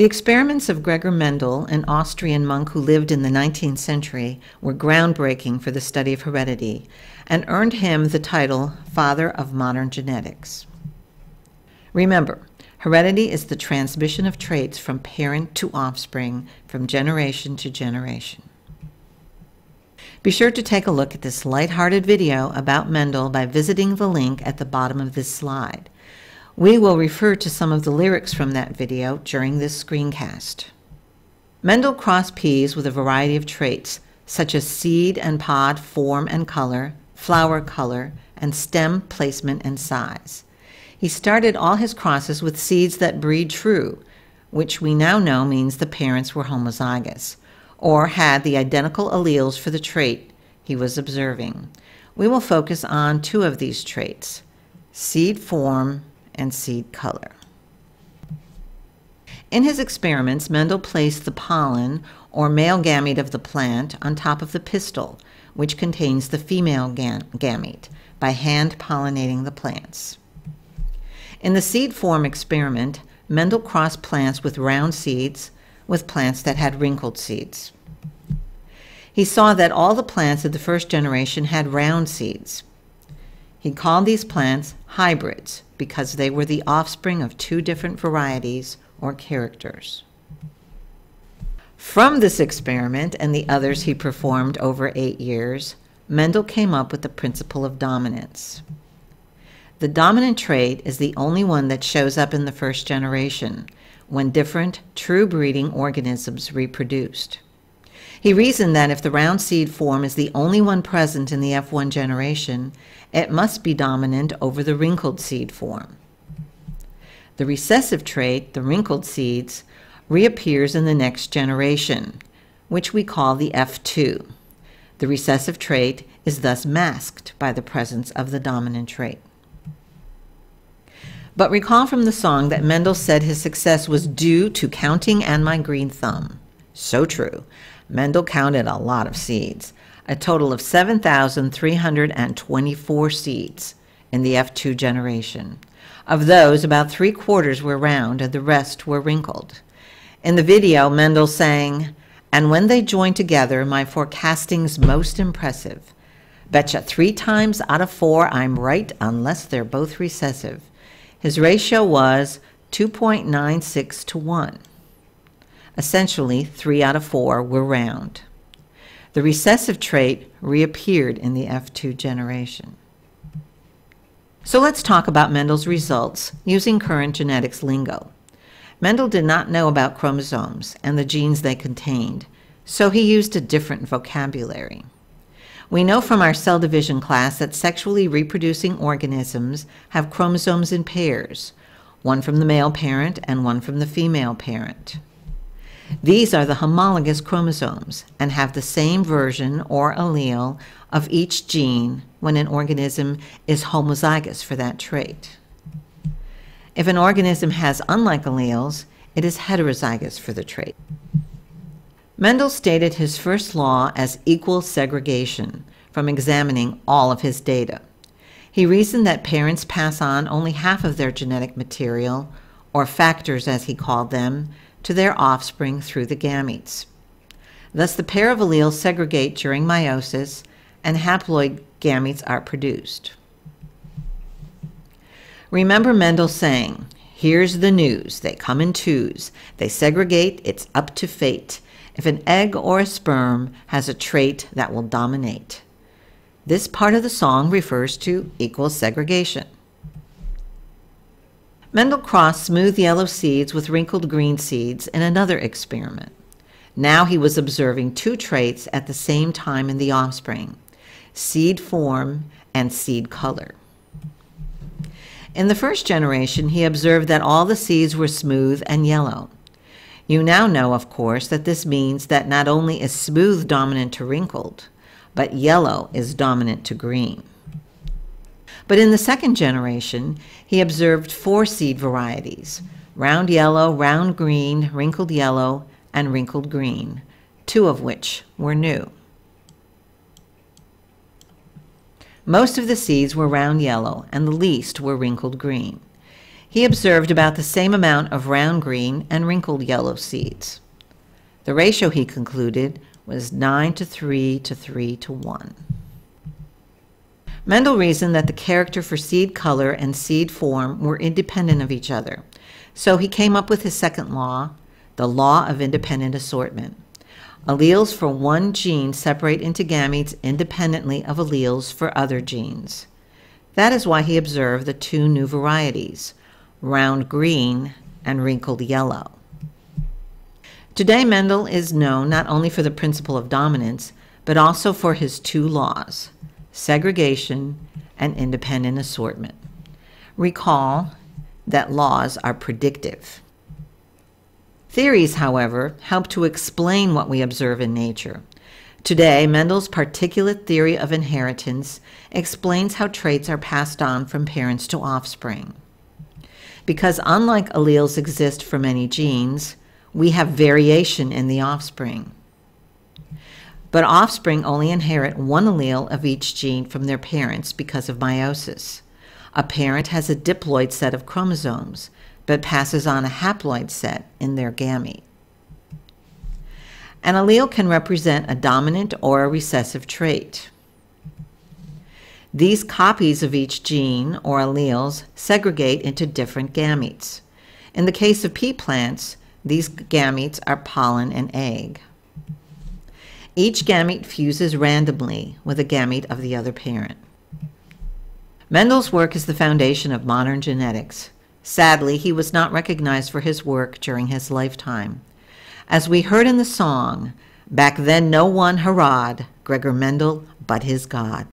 The experiments of Gregor Mendel, an Austrian monk who lived in the 19th century, were groundbreaking for the study of heredity and earned him the title Father of Modern Genetics. Remember, heredity is the transmission of traits from parent to offspring, from generation to generation. Be sure to take a look at this light-hearted video about Mendel by visiting the link at the bottom of this slide. We will refer to some of the lyrics from that video during this screencast. Mendel crossed peas with a variety of traits, such as seed and pod form and color, flower color, and stem placement and size. He started all his crosses with seeds that breed true, which we now know means the parents were homozygous or had the identical alleles for the trait he was observing. We will focus on two of these traits seed form and seed color. In his experiments, Mendel placed the pollen, or male gamete of the plant, on top of the pistil, which contains the female gam gamete, by hand pollinating the plants. In the seed form experiment, Mendel crossed plants with round seeds with plants that had wrinkled seeds. He saw that all the plants of the first generation had round seeds. He called these plants hybrids because they were the offspring of two different varieties or characters. From this experiment and the others he performed over eight years, Mendel came up with the principle of dominance. The dominant trait is the only one that shows up in the first generation, when different, true breeding organisms reproduced. He reasoned that if the round seed form is the only one present in the F1 generation, it must be dominant over the wrinkled seed form. The recessive trait, the wrinkled seeds, reappears in the next generation, which we call the F2. The recessive trait is thus masked by the presence of the dominant trait. But recall from the song that Mendel said his success was due to counting and my green thumb. So true. Mendel counted a lot of seeds, a total of 7,324 seeds in the F2 generation. Of those, about three quarters were round and the rest were wrinkled. In the video, Mendel sang, And when they join together, my forecasting's most impressive. Betcha three times out of four I'm right unless they're both recessive. His ratio was 2.96 to 1. Essentially, three out of four were round. The recessive trait reappeared in the F2 generation. So let's talk about Mendel's results using current genetics lingo. Mendel did not know about chromosomes and the genes they contained, so he used a different vocabulary. We know from our cell division class that sexually reproducing organisms have chromosomes in pairs, one from the male parent and one from the female parent. These are the homologous chromosomes and have the same version or allele of each gene when an organism is homozygous for that trait. If an organism has unlike alleles, it is heterozygous for the trait. Mendel stated his first law as equal segregation from examining all of his data. He reasoned that parents pass on only half of their genetic material, or factors as he called them, to their offspring through the gametes. Thus, the pair of alleles segregate during meiosis, and haploid gametes are produced. Remember Mendel saying, Here's the news. They come in twos. They segregate. It's up to fate if an egg or a sperm has a trait that will dominate. This part of the song refers to equal segregation. Mendel crossed smooth yellow seeds with wrinkled green seeds in another experiment. Now he was observing two traits at the same time in the offspring seed form and seed color. In the first generation, he observed that all the seeds were smooth and yellow. You now know, of course, that this means that not only is smooth dominant to wrinkled, but yellow is dominant to green. But in the second generation, he observed four seed varieties round yellow, round green, wrinkled yellow, and wrinkled green, two of which were new. Most of the seeds were round yellow, and the least were wrinkled green. He observed about the same amount of round green and wrinkled yellow seeds. The ratio, he concluded, was 9 to 3 to 3 to 1. Mendel reasoned that the character for seed color and seed form were independent of each other. So he came up with his second law, the law of independent assortment. Alleles for one gene separate into gametes independently of alleles for other genes. That is why he observed the two new varieties, round green and wrinkled yellow. Today, Mendel is known not only for the principle of dominance, but also for his two laws segregation and independent assortment. Recall that laws are predictive. Theories, however, help to explain what we observe in nature. Today, Mendel's particulate theory of inheritance explains how traits are passed on from parents to offspring. Because unlike alleles exist for many genes, we have variation in the offspring. But offspring only inherit one allele of each gene from their parents because of meiosis. A parent has a diploid set of chromosomes, but passes on a haploid set in their gamete. An allele can represent a dominant or a recessive trait. These copies of each gene or alleles segregate into different gametes. In the case of pea plants, these gametes are pollen and egg. Each gamete fuses randomly with a gamete of the other parent. Mendel's work is the foundation of modern genetics. Sadly, he was not recognized for his work during his lifetime. As we heard in the song, back then no one hurrahed Gregor Mendel but his God.